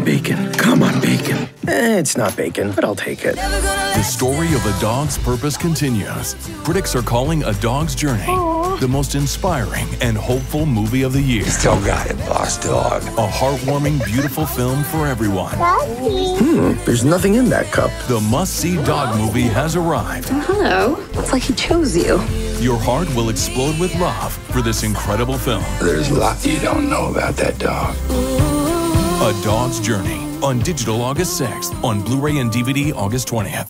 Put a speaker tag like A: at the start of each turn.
A: on, bacon. Come on, bacon. Eh, it's not bacon, but I'll take it.
B: The story of a dog's purpose continues. Critics are calling A Dog's Journey the most inspiring and hopeful movie of the year.
C: Still got it, boss dog.
B: A heartwarming, beautiful film for everyone.
A: Hmm, there's nothing in that cup.
B: The must-see dog movie has arrived.
D: Hello. It's like he chose you.
B: Your heart will explode with love for this incredible film.
C: There's a lot you don't know about that dog.
B: A Dog's Journey on digital August 6th, on Blu ray and DVD August 20th.